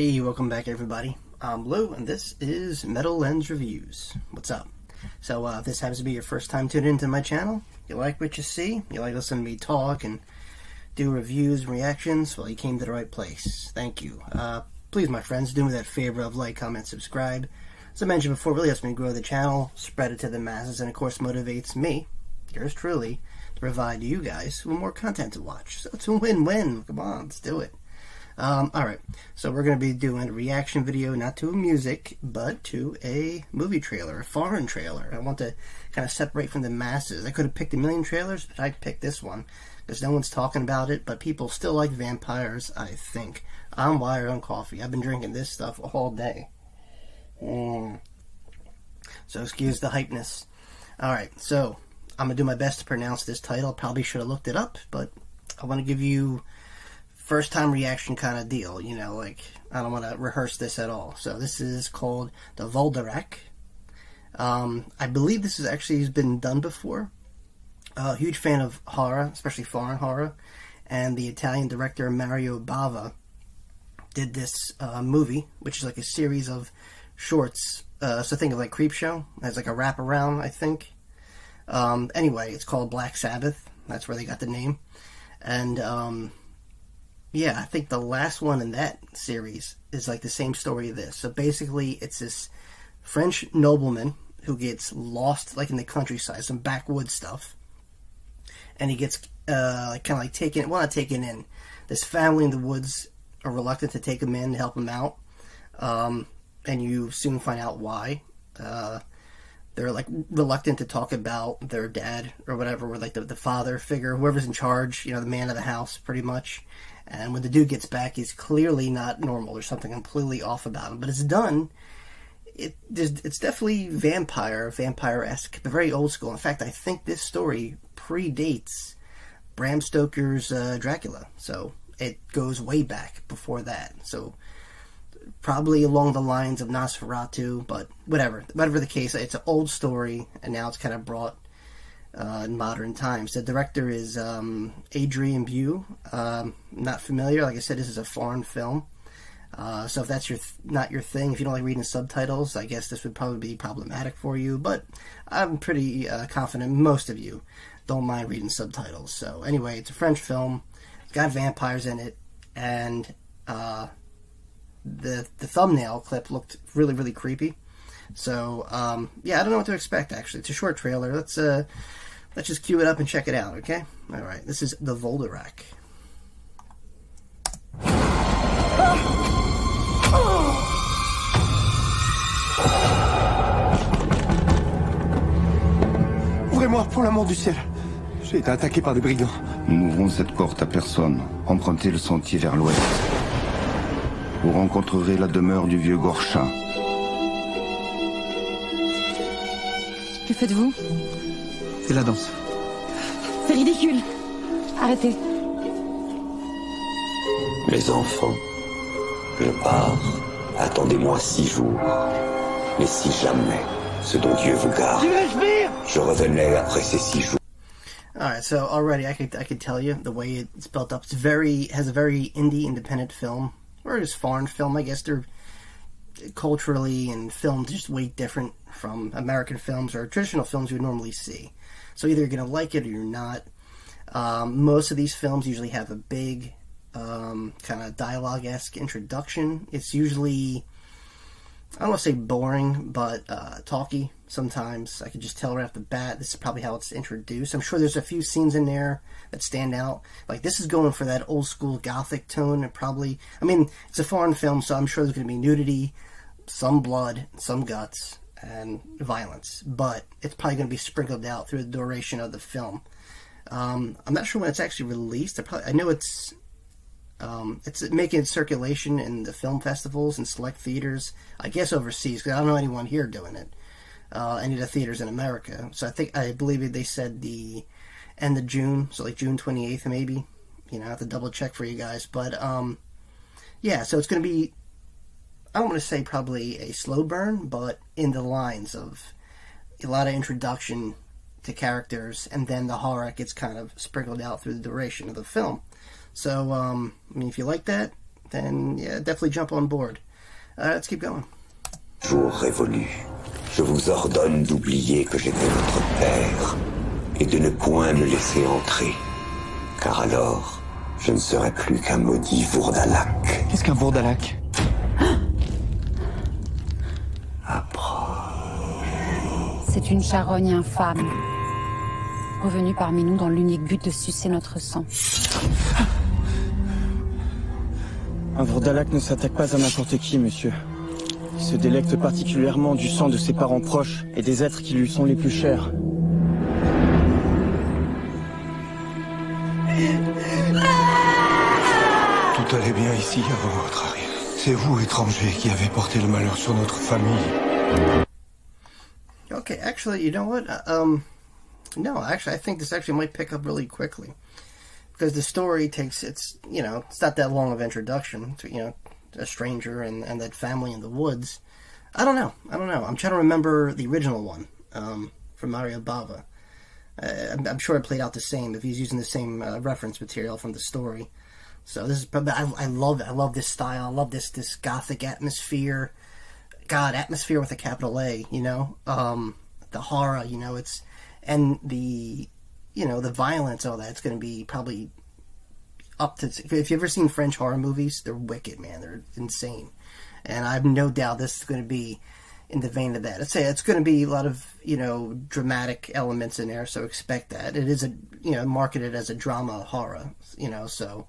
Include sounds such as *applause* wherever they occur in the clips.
Hey, welcome back everybody. I'm Lou, and this is Metal Lens Reviews. What's up? So, uh, if this happens to be your first time tuning into my channel, you like what you see, you like listening to me talk and do reviews and reactions, well, you came to the right place. Thank you. Uh, please, my friends, do me that favor of like, comment, subscribe. As I mentioned before, it really helps me grow the channel, spread it to the masses, and of course motivates me, yours truly, to provide you guys with more content to watch. So it's a win-win. Come on, let's do it. Um, Alright, so we're going to be doing a reaction video, not to music, but to a movie trailer, a foreign trailer. I want to kind of separate from the masses. I could have picked a million trailers, but I picked this one because no one's talking about it, but people still like vampires, I think. I'm wired on coffee. I've been drinking this stuff all day. Mm. So excuse the hypeness. Alright, so I'm going to do my best to pronounce this title. Probably should have looked it up, but I want to give you first time reaction kind of deal. You know, like I don't want to rehearse this at all. So this is called the Volderac. Um, I believe this has actually been done before. A uh, huge fan of horror, especially foreign horror, and the Italian director Mario Bava did this uh, movie, which is like a series of shorts. Uh, so think of like Creepshow as like a wraparound, I think. Um, anyway, it's called Black Sabbath. That's where they got the name, and um, yeah, I think the last one in that series is like the same story of this. So basically, it's this French nobleman who gets lost, like in the countryside, some backwoods stuff, and he gets uh, kind of like taken, well, not taken in. This family in the woods are reluctant to take him in to help him out, um, and you soon find out why. Uh, they're like reluctant to talk about their dad or whatever, or like the, the father figure, whoever's in charge, you know, the man of the house, pretty much. And when the dude gets back, he's clearly not normal. There's something completely off about him. But it's done. It, it's definitely vampire, vampire-esque, but very old school. In fact, I think this story predates Bram Stoker's uh, Dracula. So it goes way back before that. So probably along the lines of Nosferatu, but whatever. Whatever the case, it's an old story, and now it's kind of brought uh, in modern times. The director is um, Adrien Beau. Um, not familiar. Like I said, this is a foreign film. Uh, so if that's your th- not your thing, if you don't like reading subtitles, I guess this would probably be problematic for you. But I'm pretty uh, confident most of you don't mind reading subtitles. So anyway, it's a French film. It's got vampires in it, and uh, the the thumbnail clip looked really really creepy. So um, yeah, I don't know what to expect. Actually, it's a short trailer. Let's uh, let's just cue it up and check it out. Okay? All right. This is the Volderac. Ouvrez-moi, pour l'amour du ciel. J'ai été attaqué par des brigands. N'ouvrons cette porte à personne. Empruntez le sentier vers l'ouest. Vous rencontrerez la demeure du vieux Gorchin. Que faites-vous C'est la danse. C'est ridicule. Arrêtez. Les enfants, je pars. Attendez-moi six jours. Mais si jamais, ce dont Dieu vous garde, je revenais après ces six jours. Alright, so already I could I could tell you the way it's built up. It's very has a very indie independent film. Or just foreign film, I guess they're culturally and filmed just way different from American films or traditional films you would normally see. So either you're going to like it or you're not. Um, most of these films usually have a big um, kind of dialogue esque introduction. It's usually, I don't want to say boring, but uh, talky sometimes. I could just tell right off the bat this is probably how it's introduced. I'm sure there's a few scenes in there that stand out. Like this is going for that old school gothic tone and probably, I mean, it's a foreign film, so I'm sure there's going to be nudity, some blood, some guts, and violence. But it's probably going to be sprinkled out through the duration of the film. Um, I'm not sure when it's actually released. I, probably, I know it's um, it's making circulation in the film festivals and select theaters. I guess overseas because I don't know anyone here doing it. Uh, any of the theaters in America. So I think I believe they said the end of June, so like June 28th maybe. You know, I have to double check for you guys, but um, yeah. So it's going to be I don't want to say probably a slow burn, but in the lines of a lot of introduction to characters, and then the horror gets kind of sprinkled out through the duration of the film. So, um, I mean, if you like that, then yeah, definitely jump on board. Uh, let's keep going. Jour révolu, je vous ordonne d'oublier que j'étais votre père et de ne point me laisser entrer, car alors je ne serai plus qu'un maudit Vourdalak. Qu'est-ce qu'un Vourdalak C'est une charogne infâme. Revenue parmi nous dans l'unique but de sucer notre sang. Un Vourdalak ne s'attaque pas à n'importe qui, monsieur. Il se délecte particulièrement du sang de ses parents proches et des êtres qui lui sont les plus chers. Tout allait bien ici avant votre arrivée. C'est vous, étrangers, qui avez porté le malheur sur notre famille. Actually, you know what? Uh, Um, no, actually, I think this actually might pick up really quickly because the story takes it's you know it's not that long of introduction to you know a stranger and and that family in the woods. I don't know. I don't know. I'm trying to remember the original one um, from Mario Bava. Uh, I'm, I'm sure it played out the same if he's using the same uh, reference material from the story. So this is probably I, I love it. I love this style. I love this this gothic atmosphere. God, atmosphere with a capital A. You know, um, the horror. You know, it's and the you know the violence. All that. It's going to be probably up to. If you've ever seen French horror movies, they're wicked, man. They're insane, and I have no doubt this is going to be in the vein of that. I'd say it's going to be a lot of you know dramatic elements in there, so expect that. It is a you know marketed as a drama horror, you know. So,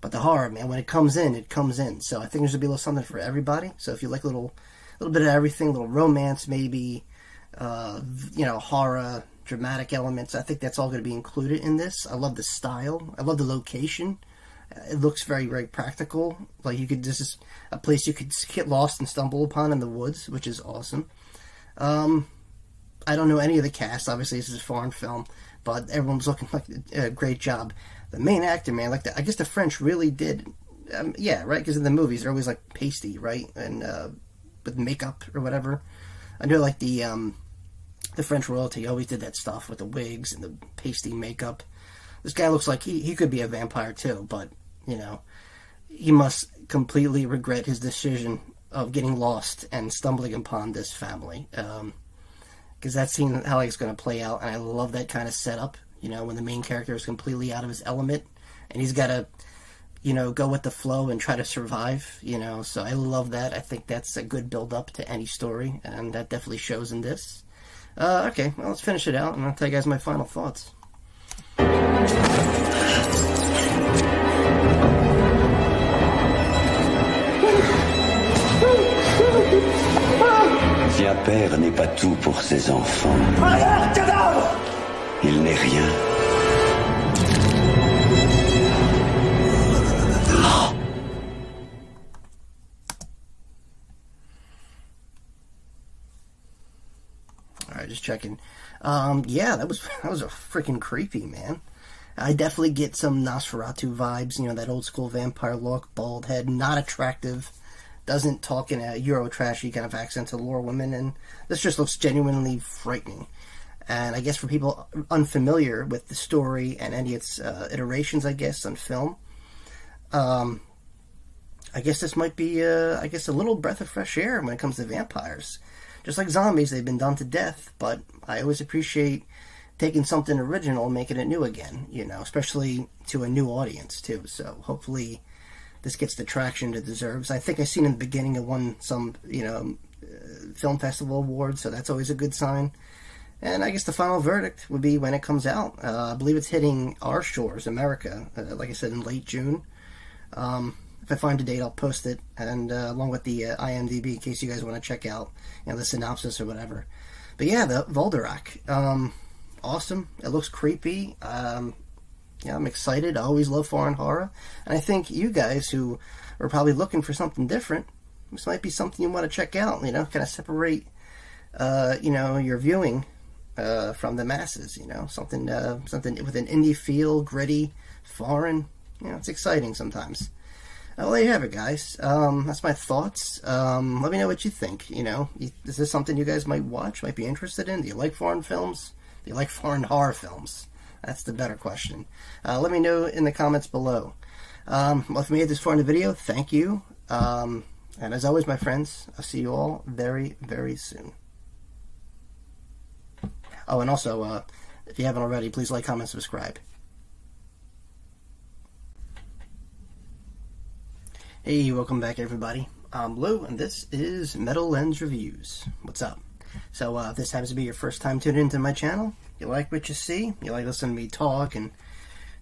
but the horror, man, when it comes in, it comes in. So I think there's gonna be a little something for everybody. So if you like a little, a little bit of everything, a little romance, maybe, uh, you know, horror, dramatic elements, I think that's all going to be included in this. I love the style. I love the location. Uh, It looks very, very practical. Like you could, this is a place you could get lost and stumble upon in the woods, which is awesome. Um, I don't know any of the cast. Obviously, this is a foreign film, but everyone's looking like a great job. The main actor, man, like the, I guess the French really did. Um, yeah, right. Because in the movies, they're always like pasty, right, and uh, with makeup or whatever. I know, like the um, the French royalty always did that stuff with the wigs and the pasty makeup. This guy looks like he, he could be a vampire too, but you know, he must completely regret his decision of getting lost and stumbling upon this family. Um, because that's seen how it's going to play out, and I love that kind of setup. You know, when the main character is completely out of his element, and he's got to, you know, go with the flow and try to survive. You know, so I love that. I think that's a good build up to any story, and that definitely shows in this. Uh, okay, well, let's finish it out, and I'll tell you guys my final thoughts. Si un père n'est pas tout pour ses enfants, il n'est rien. Just checking. Um, yeah, that was *laughs* that was a freaking creepy man. I definitely get some Nosferatu vibes. You know that old school vampire look, bald head, not attractive, doesn't talk in a Euro trashy kind of accent to lure women, and this just looks genuinely frightening. And I guess for people unfamiliar with the story and any its uh, iterations, I guess on film, um, I guess this might be, uh, I guess, a little breath of fresh air when it comes to vampires. Just like zombies, they've been done to death, but I always appreciate taking something original and making it new again, you know, especially to a new audience, too. So hopefully this gets the traction it deserves. I think I seen in the beginning it won some, you know, uh, film festival awards, so that's always a good sign. And I guess the final verdict would be when it comes out. Uh, I believe it's hitting our shores, America, uh, like I said, in late June. Um, if I find a date, I'll post it, and uh, along with the uh, IMDb, in case you guys want to check out, you know, the synopsis or whatever. But yeah, the Volderak, um, awesome. It looks creepy. Um, yeah, I'm excited. I always love foreign horror, and I think you guys who are probably looking for something different, this might be something you want to check out. You know, kind of separate, uh, you know, your viewing uh, from the masses. You know, something uh, something with an indie feel, gritty, foreign. You know, it's exciting sometimes. Well, there you have it, guys. Um, that's my thoughts. Um, let me know what you think. You know, is this something you guys might watch, might be interested in? Do you like foreign films? Do you like foreign horror films? That's the better question. Uh, let me know in the comments below. Um, well, if you made this far in the video, thank you. Um, and as always, my friends, I'll see you all very, very soon. Oh, and also, uh, if you haven't already, please like, comment, subscribe. Hey, welcome back, everybody. I'm Blue, and this is Metal Lens Reviews. What's up? So, uh, if this happens to be your first time tuning into my channel, you like what you see, you like listening to me talk and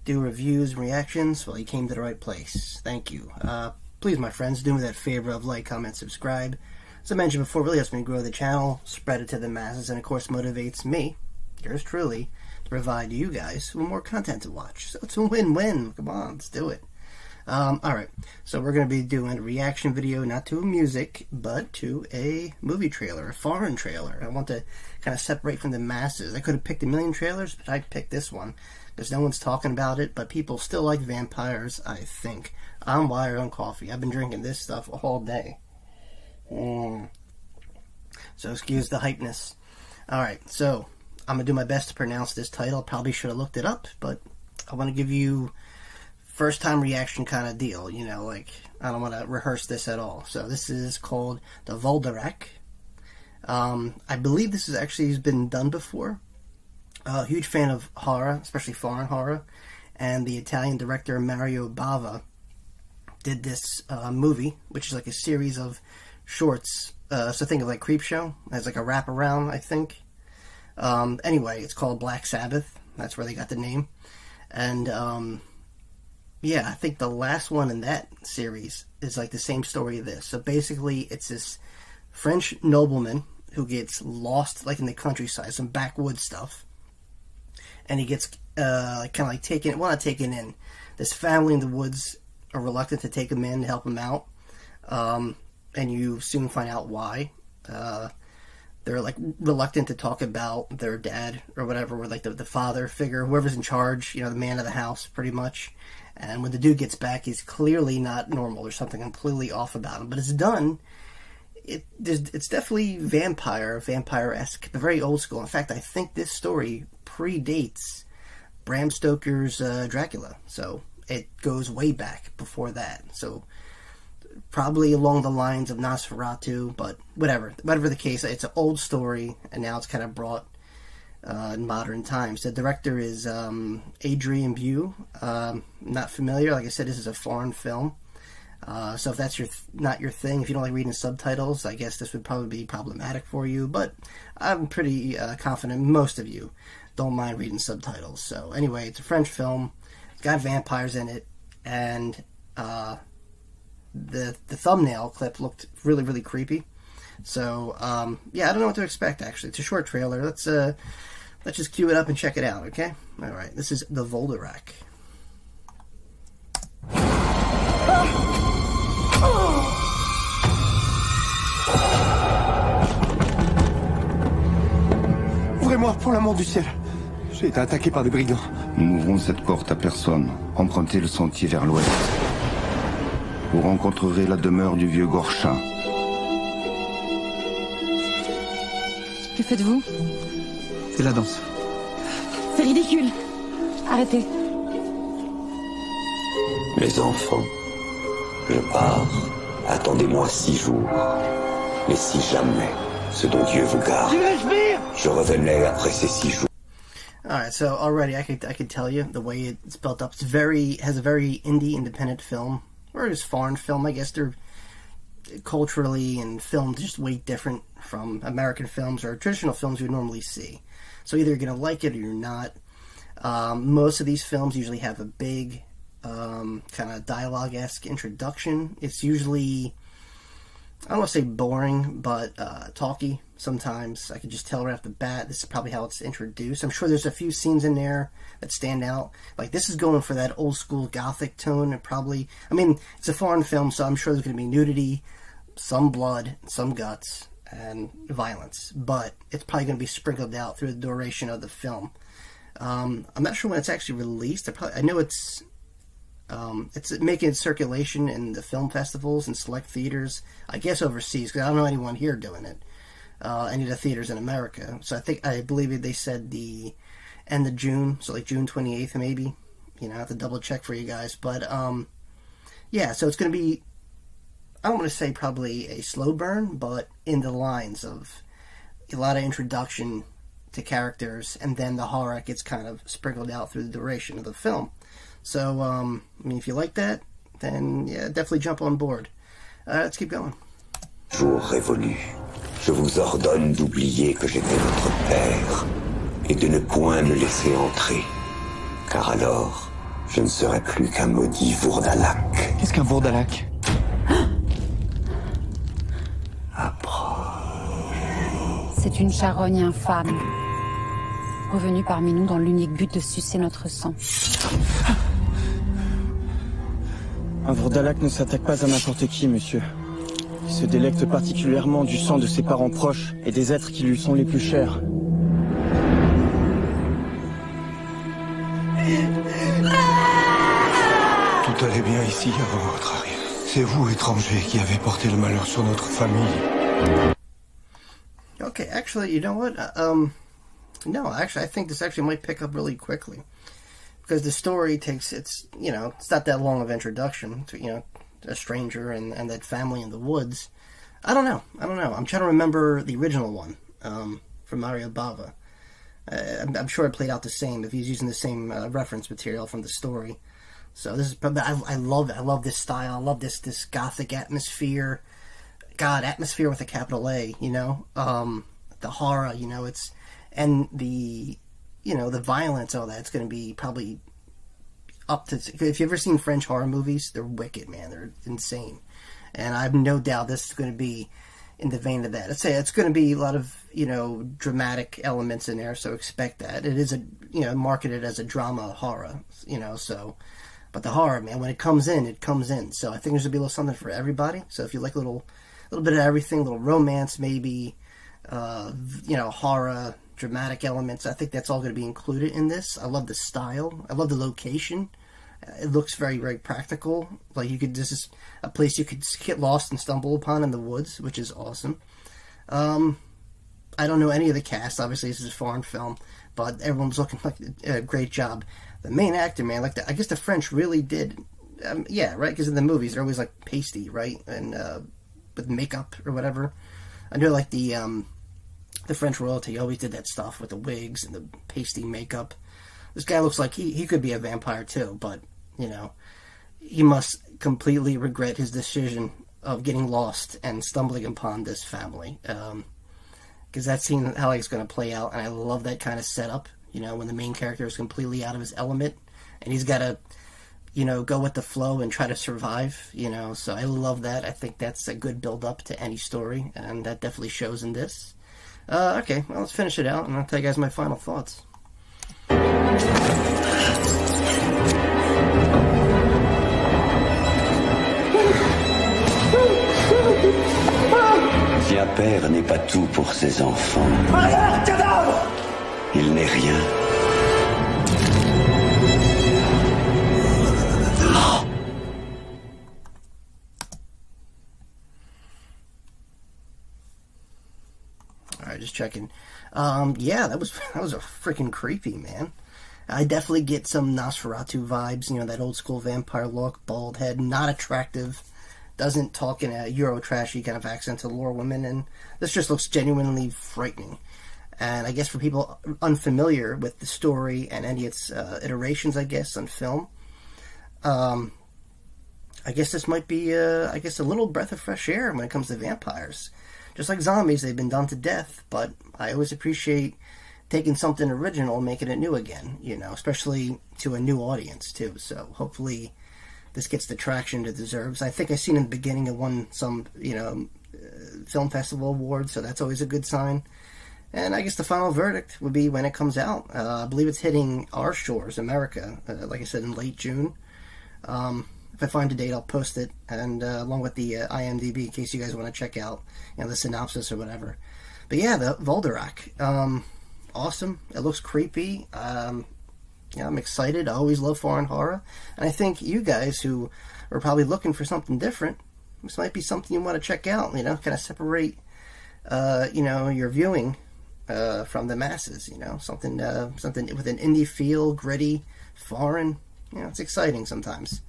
do reviews and reactions, well, you came to the right place. Thank you. Uh, please, my friends, do me that favor of like, comment, subscribe. As I mentioned before, really helps me grow the channel, spread it to the masses, and of course motivates me, yours truly, to provide you guys with more content to watch. So it's a win-win. Come on, let's do it. Um, alright, so we're going to be doing a reaction video, not to music, but to a movie trailer, a foreign trailer. I want to kind of separate from the masses. I could have picked a million trailers, but I picked this one because no one's talking about it, but people still like vampires, I think. I'm wired on coffee. I've been drinking this stuff all day. Mm. So excuse the hypeness. Alright, so I'm going to do my best to pronounce this title. Probably should have looked it up, but I want to give you first time reaction kind of deal. You know, like I don't want to rehearse this at all. So this is called the Volderac. Um, I believe this has actually been done before. A uh, huge fan of horror, especially foreign horror, and the Italian director Mario Bava did this uh, movie, which is like a series of shorts. Uh, so think of like Creepshow as like a wraparound, I think. Um, anyway, it's called Black Sabbath. That's where they got the name, and um, yeah, I think the last one in that series is like the same story of this. So basically, it's this French nobleman who gets lost like in the countryside, some backwoods stuff, and he gets uh, kind of like taken, well not taken in. This family in the woods are reluctant to take him in to help him out, um, and you soon find out why. Uh, they're like reluctant to talk about their dad or whatever, or like the, the father figure, whoever's in charge, you know, the man of the house, pretty much. And when the dude gets back, he's clearly not normal. There's something completely off about him. But it's done. It, it's definitely vampire, vampire-esque, but very old school. In fact, I think this story predates Bram Stoker's uh, Dracula. So it goes way back before that. So probably along the lines of Nosferatu, but whatever. Whatever the case, it's an old story, and now it's kind of brought uh, in modern times. The director is um, Adrien Beau. Um, not familiar. Like I said, this is a foreign film. Uh, so if that's your th not your thing, if you don't like reading subtitles, I guess this would probably be problematic for you. But I'm pretty uh, confident most of you don't mind reading subtitles. So anyway, it's a French film. It's got vampires in it, and uh, the the thumbnail clip looked really really creepy. So um, yeah, I don't know what to expect. Actually, it's a short trailer. Let's uh, let's just cue it up and check it out. Okay. All right. This is the Volderac. Ouvrez-moi, pour l'amour du ciel. J'ai été attaqué par des brigands. Nous n'ouvrons cette porte à personne. Empruntez le sentier vers l'ouest. Vous rencontrerez la demeure du vieux Gorchin. Que faites-vous? C'est la danse. C'est ridicule. Arrêtez. Les enfants, je pars. Attendez-moi six jours. Mais si jamais, ce dont Dieu vous garde, je revenais après ces six jours. Alright, so already I could I could tell you the way it's built up. It's very has a very indie independent film, or it's foreign film. I guess they're culturally and filmed just way different from American films or traditional films you normally see. So either you're going to like it or you're not. Um, most of these films usually have a big um, kind of dialogue esque introduction. It's usually, I don't want to say boring, but uh, talky sometimes. I could just tell right off the bat this is probably how it's introduced. I'm sure there's a few scenes in there that stand out. Like this is going for that old school gothic tone. And probably, I mean, it's a foreign film, so I'm sure there's going to be nudity, some blood, some guts, and violence. But it's probably going to be sprinkled out through the duration of the film. Um, I'm not sure when it's actually released. I, probably, I know it's um, it's making circulation in the film festivals and select theaters. I guess overseas because I don't know anyone here doing it. Uh, any of the theaters in America. So I think I believe they said the end of June, so like June 28th maybe. You know, I have to double check for you guys. But um, yeah, so it's going to be, I don't want to say probably a slow burn, but in the lines of a lot of introduction to characters, and then the horror gets kind of sprinkled out through the duration of the film. So, um, I mean, if you like that, then yeah, definitely jump on board. Uh, let's keep going. Jour révolu, je vous ordonne d'oublier que j'étais votre père et de ne point me laisser entrer, car alors je ne serai plus qu'un maudit Vourdalak. Qu'est-ce qu'un Vourdalak C'est une charogne infâme. Revenue parmi nous dans l'unique but de sucer notre sang. Un Vourdalak ne s'attaque pas à n'importe qui, monsieur. Il se délecte particulièrement du sang de ses parents proches et des êtres qui lui sont les plus chers. Tout allait bien ici avant votre arrivée. C'est vous, étrangers, qui avez porté le malheur sur notre famille. Okay, actually, you know what? Uh, Um, no, actually, I think this actually might pick up really quickly because the story takes it's you know it's not that long of introduction to you know a stranger and and that family in the woods. I don't know. I don't know. I'm trying to remember the original one um, from Mario Bava. Uh, I'm, I'm sure it played out the same if he's using the same uh, reference material from the story. So this is probably I, I love it. I love this style. I love this this gothic atmosphere. God, atmosphere with a capital A. You know, um, the horror. You know, it's and the you know the violence. All that's going to be probably up to. If you've ever seen French horror movies, they're wicked, man. They're insane, and I have no doubt this is going to be in the vein of that. I'd say it's going to be a lot of you know dramatic elements in there, so expect that. It is a you know marketed as a drama horror, you know, so. But the horror, man, when it comes in, it comes in. So I think there's gonna be a little something for everybody. So if you like a little, a little bit of everything, a little romance, maybe, uh, you know, horror, dramatic elements, I think that's all gonna be included in this. I love the style. I love the location. Uh, It looks very, very practical. Like you could, this is a place you could get lost and stumble upon in the woods, which is awesome. Um, I don't know any of the cast. Obviously, this is a foreign film, but everyone's looking *laughs* like a great job. The main actor, man, like the, I guess the French really did. Um, yeah, right. Because in the movies, they're always like pasty, right, and uh, with makeup or whatever. I know, like the um, the French royalty always did that stuff with the wigs and the pasty makeup. This guy looks like he he could be a vampire too, but you know, he must completely regret his decision of getting lost and stumbling upon this family. Um, because that's seen how it's going to play out, and I love that kind of setup. You know, when the main character is completely out of his element, and he's got to, you know, go with the flow and try to survive. You know, so I love that. I think that's a good build up to any story, and that definitely shows in this. Uh, okay, well, let's finish it out, and I'll tell you guys my final thoughts. Qu'un père n'est pas tout pour ses enfants. Il n'est rien. Right, just checking. Um, yeah, that was *laughs* that was a freaking creepy man. I definitely get some Nosferatu vibes. You know that old school vampire look, bald head, not attractive, doesn't talk in a Euro trashy kind of accent to lure women, and this just looks genuinely frightening. And I guess for people unfamiliar with the story and any its uh, iterations, I guess on film, um, I guess this might be, uh, I guess, a little breath of fresh air when it comes to vampires. Just like zombies, they've been done to death, but I always appreciate taking something original and making it new again, you know, especially to a new audience, too. So hopefully this gets the traction it deserves. I think I've seen in the beginning it won some, you know, uh, film festival awards, so that's always a good sign. And I guess the final verdict would be when it comes out. Uh, I believe it's hitting our shores, America, uh, like I said, in late June. Um, if I find a date, I'll post it, and uh, along with the uh, IMDb in case you guys want to check out, you know, the synopsis or whatever. But yeah, the Volderak, um, awesome. It looks creepy. Um, yeah, I'm excited. I always love foreign horror, and I think you guys who are probably looking for something different, this might be something you want to check out. You know, kind of separate, uh, you know, your viewing uh, from the masses. You know, something uh, something with an indie feel, gritty, foreign. You know, it's exciting sometimes.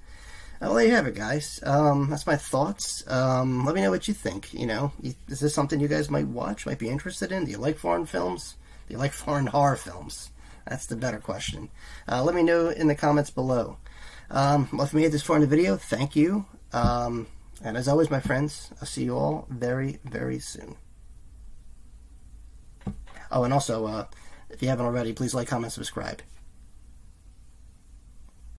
Well, there you have it, guys. Um, that's my thoughts. Um, let me know what you think. You know, is this something you guys might watch, might be interested in? Do you like foreign films? Do you like *laughs* foreign horror films? That's the better question. Uh, let me know in the comments below. Um, well, if you made this far in the video, thank you. Um, and as always, my friends, I'll see you all very, very soon. Oh, and also, uh, if you haven't already, please like, comment, subscribe.